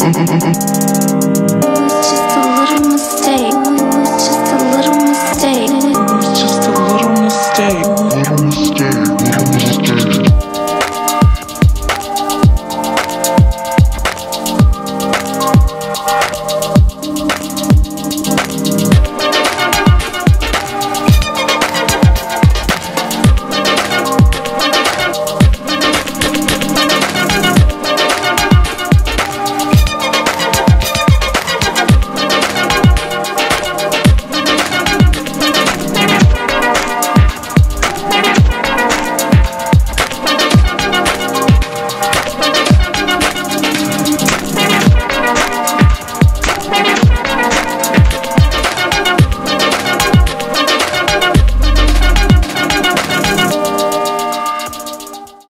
Mm-hmm.